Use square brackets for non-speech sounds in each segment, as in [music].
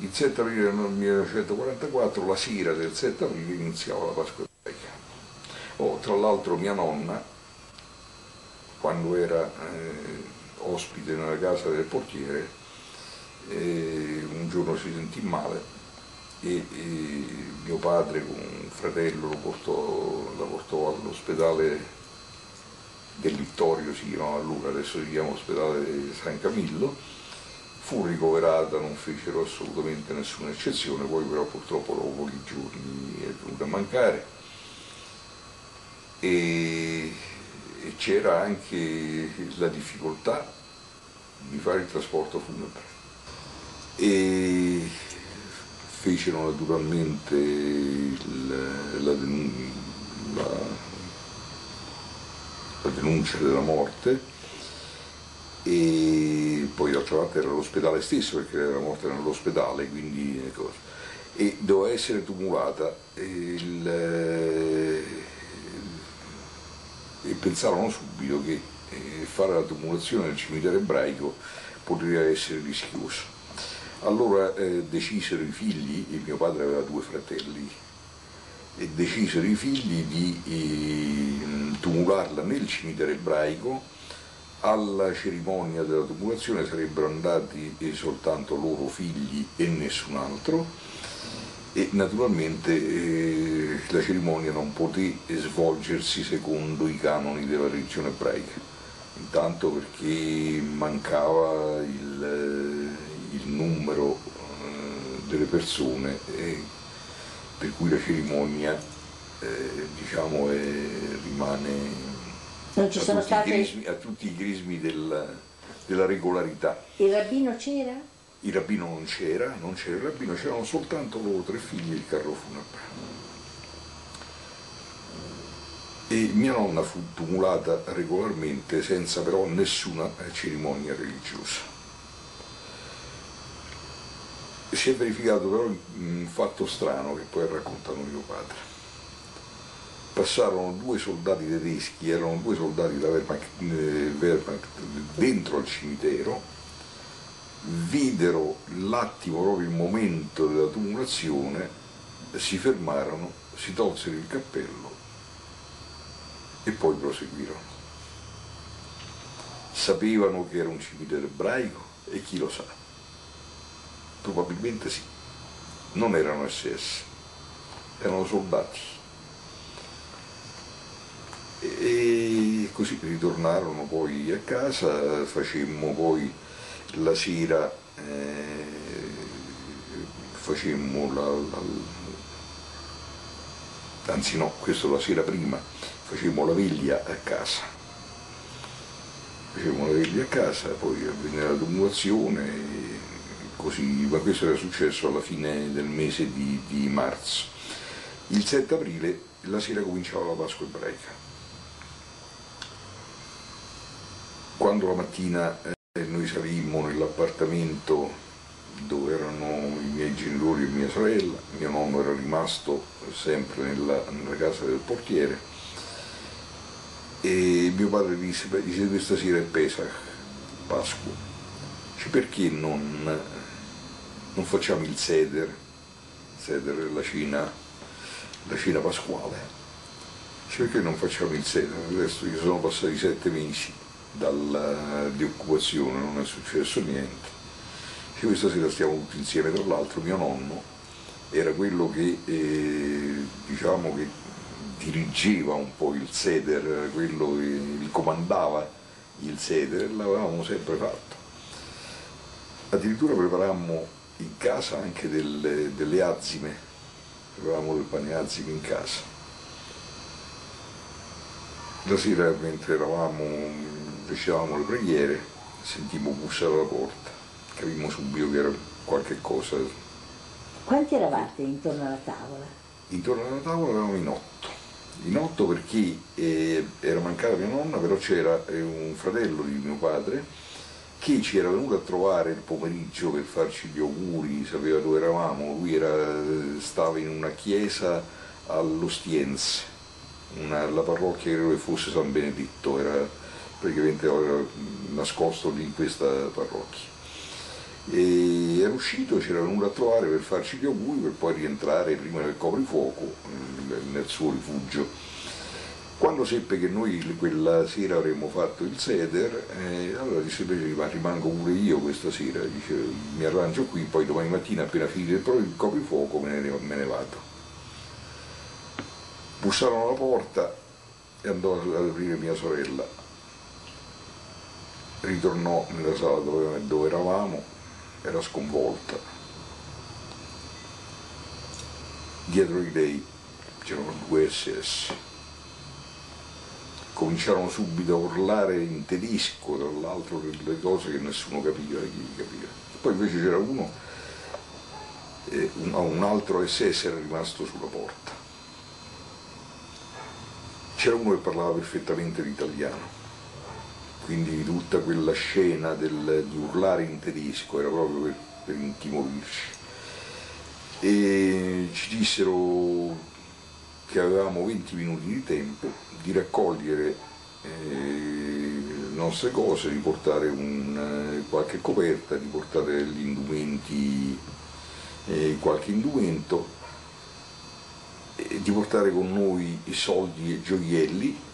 Il 7 aprile del 1944, la sera del 7 aprile, iniziava la Pasqua ebraica. Oh, tra l'altro mia nonna, quando era eh, ospite nella casa del portiere, eh, un giorno si sentì male e, e mio padre con un fratello lo portò, la portò all'ospedale del Vittorio, si chiamava allora, adesso si chiama ospedale San Camillo, fu ricoverata, non fecero assolutamente nessuna eccezione, poi però purtroppo dopo pochi giorni è venuta a mancare. E, e c'era anche la difficoltà di fare il trasporto funebre. E fecero naturalmente il, la, la, la denuncia della morte e parte era l'ospedale stesso perché era morta nell'ospedale quindi eh, e doveva essere tumulata. Il, eh, e pensarono subito che eh, fare la tumulazione nel cimitero ebraico poteva essere rischioso. Allora eh, decisero i figli e mio padre aveva due fratelli e decisero i figli di eh, tumularla nel cimitero ebraico alla cerimonia della tumulazione sarebbero andati soltanto loro figli e nessun altro. E naturalmente eh, la cerimonia non poté svolgersi secondo i canoni della religione ebraica, intanto perché mancava il, il numero eh, delle persone eh, per cui la cerimonia eh, diciamo, rimane non ci sono state... Crismi, a tutti i crismi del, della regolarità. Il rabbino c'era? Il rabbino non c'era, non c'era il rabbino, c'erano soltanto loro tre figli e il carro funebre. E mia nonna fu tumulata regolarmente senza però nessuna cerimonia religiosa. Si è verificato però un fatto strano che poi raccontano mio padre passarono due soldati tedeschi, erano due soldati da Wehrmacht, eh, Wehrmacht dentro al cimitero, videro l'attimo, proprio il momento della tumulazione, si fermarono, si tolsero il cappello e poi proseguirono. Sapevano che era un cimitero ebraico e chi lo sa? Probabilmente sì. Non erano SS, erano soldati e così ritornarono poi a casa, facemmo poi la sera, eh, facemmo la, la, anzi no, questo la sera prima, facemmo la veglia a casa, facemmo la veglia a casa, poi avvenne la tumulazione, così, ma questo era successo alla fine del mese di, di marzo. Il 7 aprile la sera cominciava la Pasqua ebraica. Quando la mattina eh, noi salimmo nell'appartamento dove erano i miei genitori e mia sorella, mio nonno era rimasto sempre nella, nella casa del portiere e mio padre disse, beh, dice questa sera è Pesach, Pasqua, dice, perché non, non facciamo il seder, seder la cena, la cena pasquale, dice, perché non facciamo il seder, adesso sono passati sette mesi dalla, di occupazione, non è successo niente. E questa sera stiamo tutti insieme, tra l'altro mio nonno era quello che, eh, diciamo che dirigeva un po' il seder, quello che comandava il seder, l'avevamo sempre fatto. Addirittura preparammo in casa anche delle, delle azime, preparavamo del pane azime in casa. La sera mentre eravamo facevamo le preghiere, sentimmo bussare alla porta, capimmo subito che era qualche cosa. Quanti eravate intorno alla tavola? Intorno alla tavola eravamo in otto, in otto perché eh, era mancata mia nonna, però c'era eh, un fratello di mio padre che ci era venuto a trovare il pomeriggio per farci gli auguri, sapeva dove eravamo, lui era, stava in una chiesa all'Ostiense, una, la parrocchia credo che fosse San Benedetto, era praticamente era nascosto lì in questa parrocchia. E era uscito, c'era venuto a trovare per farci gli auguri per poi rientrare prima del coprifuoco nel suo rifugio. Quando seppe che noi quella sera avremmo fatto il seder, eh, allora disse ma rimango pure io questa sera, dice, mi arrangio qui, poi domani mattina appena finito il coprifuoco me ne, me ne vado. Bussarono alla porta e andò ad aprire mia sorella. Ritornò nella sala dove, dove eravamo, era sconvolta. Dietro di lei c'erano due SS. Cominciarono subito a urlare in tedesco, tra l'altro, delle cose che nessuno capiva, chi capiva. Poi invece c'era uno, eh, un, un altro SS era rimasto sulla porta c'era uno che parlava perfettamente l'italiano, quindi tutta quella scena del, di urlare in tedesco era proprio per, per intimorirci. E ci dissero che avevamo 20 minuti di tempo di raccogliere eh, le nostre cose, di portare un, eh, qualche coperta, di portare gli indumenti, eh, qualche indumento di portare con noi i soldi e gioielli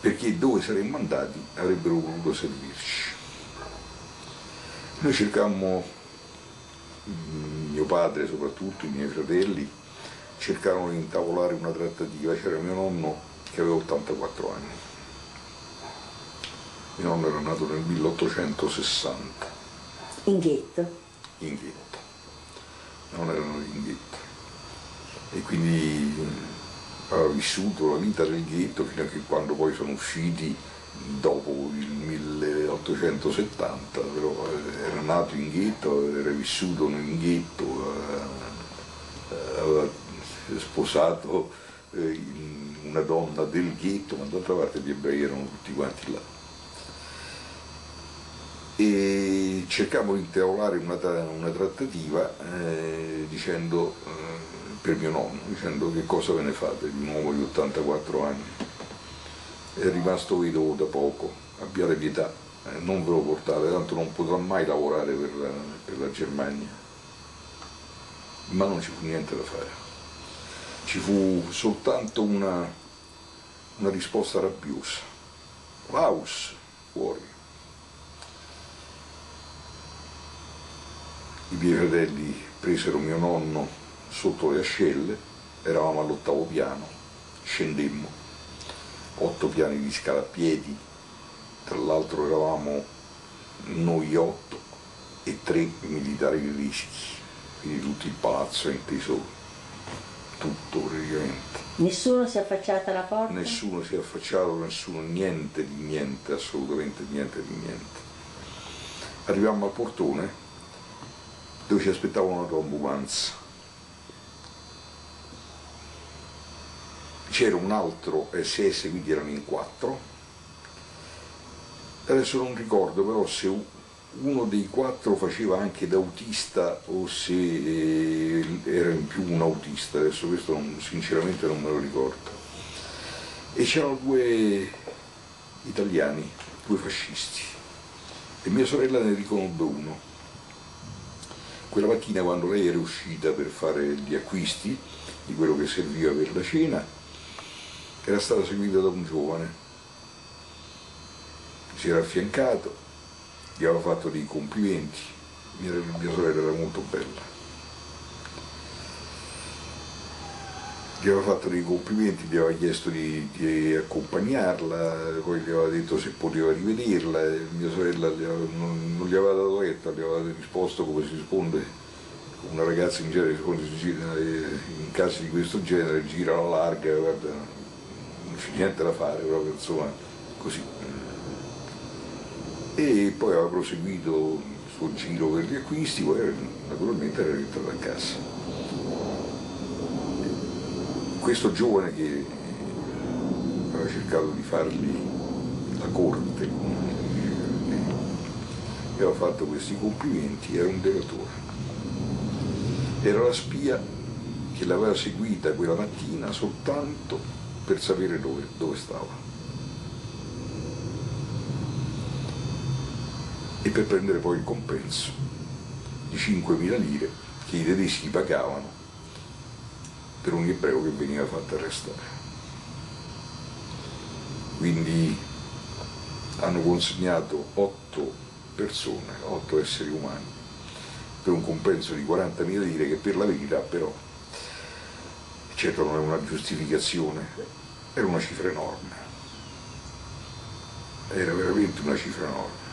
perché dove saremmo andati avrebbero voluto servirci. Noi cercammo, mm, mio padre soprattutto, i miei fratelli, cercarono di intavolare una trattativa, c'era mio nonno che aveva 84 anni. Mio nonno era nato nel 1860. In ghetto? In ghetto. Non erano in ghetto e quindi aveva vissuto la vita del ghetto fino a che quando poi sono usciti dopo il 1870, però eh, era nato in ghetto, era vissuto in ghetto, eh, aveva sposato eh, una donna del ghetto, ma d'altra parte gli ebrei erano tutti quanti là. E cercavo di intavolare una, una trattativa eh, dicendo eh, per mio nonno, dicendo che cosa ve ne fate di un uomo di 84 anni. È rimasto vedovo da poco, abbiate pietà, non ve lo portate, tanto non potrà mai lavorare per la, per la Germania. Ma non ci fu niente da fare. Ci fu soltanto una, una risposta rabbiosa. Klaus, fuori. I miei fratelli presero mio nonno sotto le ascelle, eravamo all'ottavo piano, scendemmo, otto piani di scala a piedi, tra l'altro eravamo noi otto e tre militari rischi, quindi tutto il palazzo è inteso tutto praticamente. Nessuno si è affacciato alla porta? Nessuno si è affacciato, nessuno, niente di niente, assolutamente niente di niente. Arriviamo al portone dove ci aspettava una tombulanza c'era un altro SS, quindi erano in quattro, adesso non ricordo però se uno dei quattro faceva anche d'autista o se eh, era in più un autista, adesso questo non, sinceramente non me lo ricordo. E c'erano due italiani, due fascisti, e mia sorella ne riconobbe uno. Quella mattina quando lei era uscita per fare gli acquisti di quello che serviva per la cena, era stata seguita da un giovane, si era affiancato, gli aveva fatto dei complimenti, mia, mia sorella era molto bella. Gli aveva fatto dei complimenti, gli aveva chiesto di, di accompagnarla, poi gli aveva detto se poteva rivederla, mia sorella aveva, non, non, gli aveva dato retta, gli aveva risposto come si risponde, una ragazza in genere risponde in casi di questo genere, gira alla larga, guarda, c'è [laughs] niente da fare, proprio insomma così. E poi aveva proseguito il suo giro per gli acquisti, poi naturalmente era rientrato a casa. Questo giovane che aveva cercato di fargli la corte, e aveva fatto questi complimenti, era un delatore. Era la spia che l'aveva seguita quella mattina soltanto per sapere dove, dove stava. e per prendere poi il compenso di 5.000 lire che i tedeschi pagavano per un ebreo che veniva fatto arrestare. Quindi hanno consegnato otto persone, otto esseri umani, per un compenso di 40.000 lire che per la verità però, certo non è una giustificazione, era una cifra enorme, era veramente una cifra enorme.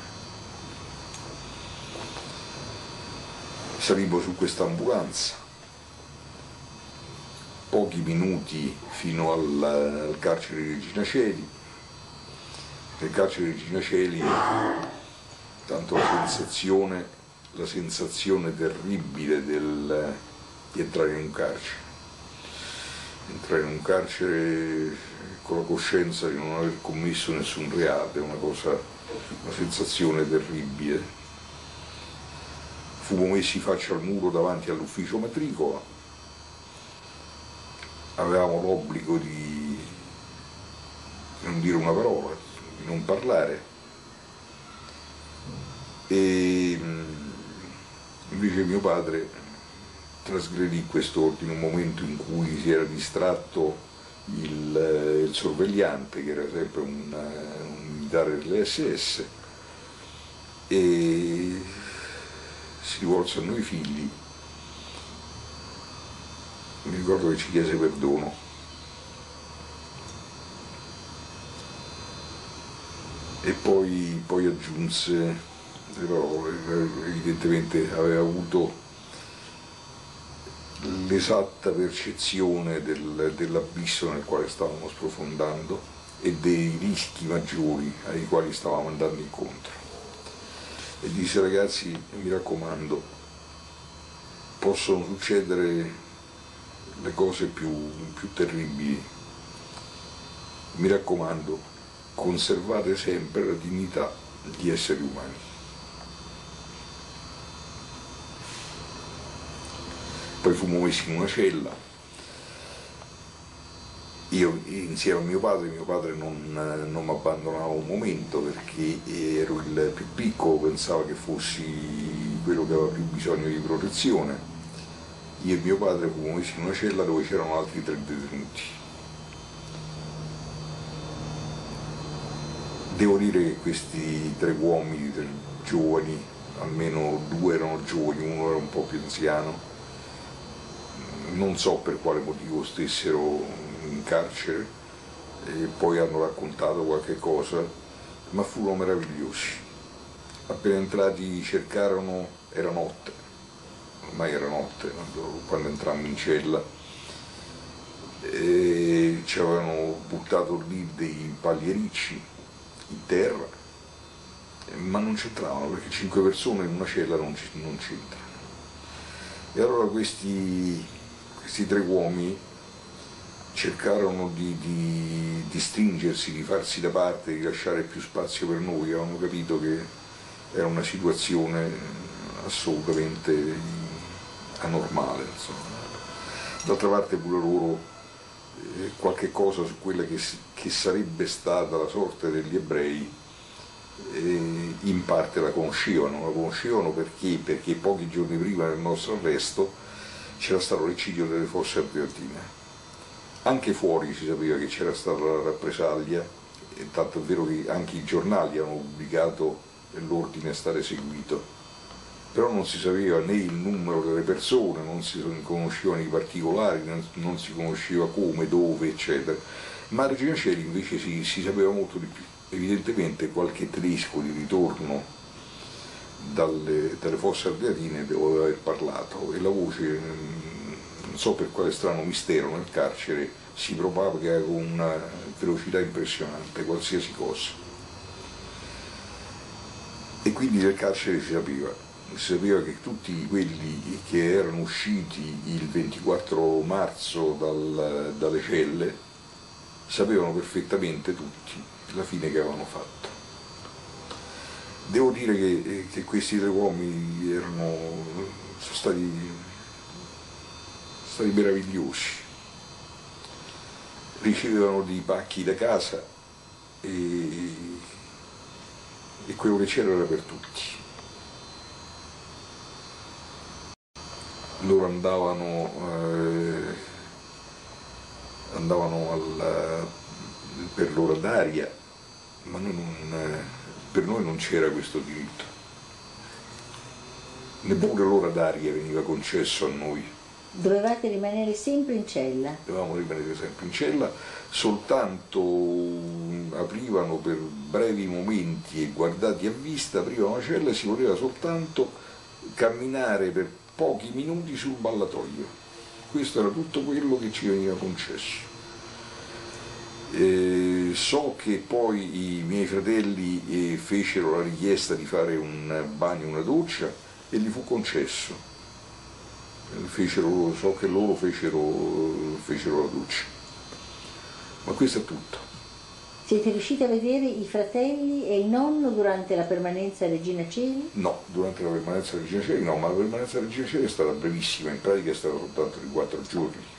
Salimmo su questa ambulanza, pochi minuti fino al, al carcere di Regina Celi, nel carcere di Regina Celi tanto la sensazione, la sensazione terribile del, di entrare in un carcere, entrare in un carcere con la coscienza di non aver commesso nessun reato, è una cosa, una sensazione terribile. Fummo messi faccia al muro davanti all'ufficio matricola, avevamo l'obbligo di non dire una parola, di non parlare e mm, invece mio padre trasgredì quest'ordine in un momento in cui si era distratto il, eh, il sorvegliante che era sempre un, eh, un militare dell'SS e si rivolse a noi figli. Mi ricordo che ci chiese perdono. E poi, poi aggiunse però evidentemente aveva avuto l'esatta percezione del, dell'abisso nel quale stavamo sprofondando e dei rischi maggiori ai quali stavamo andando incontro. E disse ragazzi, mi raccomando, possono succedere le cose più, più terribili, mi raccomando, conservate sempre la dignità di esseri umani. Poi fummo messi in una cella, io insieme a mio padre, mio padre non, non mi abbandonava un momento perché ero il più piccolo, pensava che fossi quello che aveva più bisogno di protezione. Io e mio padre fummo messi in una cella dove c'erano altri tre detenuti. Devo dire che questi tre uomini, tre giovani, almeno due erano giovani, uno era un po' più anziano, non so per quale motivo stessero in carcere e poi hanno raccontato qualche cosa, ma furono meravigliosi. Appena entrati cercarono, era notte, ormai era notte quando, entrammo in cella, e ci avevano buttato lì dei pagliericci in terra, ma non c'entravano perché cinque persone in una cella non, non c'entrano. E allora questi questi tre uomini cercarono di, di, di, stringersi, di farsi da parte, di lasciare più spazio per noi, avevano capito che era una situazione assolutamente anormale. D'altra parte pure loro eh, qualche cosa su quella che, che, sarebbe stata la sorte degli ebrei eh, in parte la conoscevano, la conoscevano perché? perché pochi giorni prima del nostro arresto c'era stato l'eccidio delle fosse ardeatine. Anche fuori si sapeva che c'era stata la rappresaglia, tanto è vero che anche i giornali hanno pubblicato l'ordine a stare seguito, però non si sapeva né il numero delle persone, non si conoscevano i particolari, non si conosceva come, dove, eccetera. Ma a Regina Celi invece si, si sapeva molto di più. Evidentemente qualche tedesco di ritorno dalle, dalle fosse ardeatine devo aver parlato e la voce, mm, non so per quale strano mistero, nel carcere si propaga con una velocità impressionante, qualsiasi cosa. E quindi nel carcere si sapeva, si sapeva che tutti quelli che erano usciti il 24 marzo dal, dalle celle sapevano perfettamente tutti la fine che avevano fatto. Devo dire che, eh, che questi tre uomini erano, sono stati, stati meravigliosi. Ricevevano dei pacchi da casa e, e quello che c'era era per tutti. Loro andavano, eh, andavano al, per l'ora d'aria, ma noi non, per noi non c'era questo diritto. Neppure l'ora d'aria veniva concesso a noi. Dovevate rimanere sempre in cella. Dovevamo rimanere sempre in cella, soltanto aprivano per brevi momenti e guardati a vista, aprivano la cella e si poteva soltanto camminare per pochi minuti sul ballatoio. Questo era tutto quello che ci veniva concesso. Eh, so che poi i miei fratelli eh, fecero la richiesta di fare un bagno, una doccia e gli fu concesso. Fecero, so che loro fecero, fecero la doccia. Ma questo è tutto. Siete riusciti a vedere i fratelli e il nonno durante la permanenza a Regina Celi? No, durante la permanenza a Regina Celi no, ma la permanenza a Regina Celi è stata brevissima, in pratica è stata soltanto di quattro giorni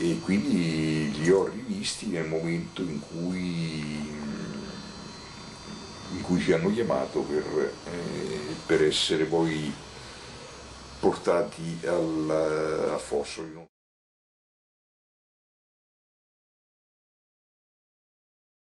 e quindi li ho rivisti nel momento in cui, in cui ci hanno chiamato per, eh, per essere poi portati al, a Fossoli.